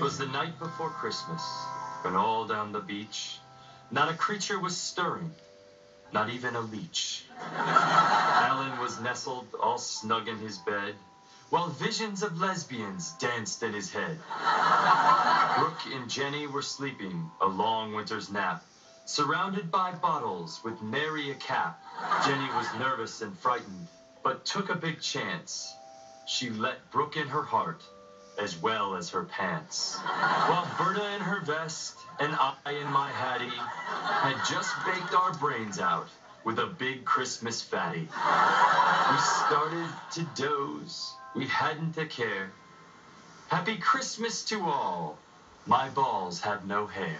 'Twas the night before Christmas, when all down the beach not a creature was stirring, not even a leech. Alan was nestled all snug in his bed, while visions of lesbians danced in his head. Brooke and Jenny were sleeping a long winter's nap, surrounded by bottles with nary a cap. Jenny was nervous and frightened, but took a big chance. She let Brooke in her heart as well as her pants. While Berta in her vest and I in my hattie had just baked our brains out with a big Christmas fatty. We started to doze, we hadn't a care. Happy Christmas to all, my balls have no hair.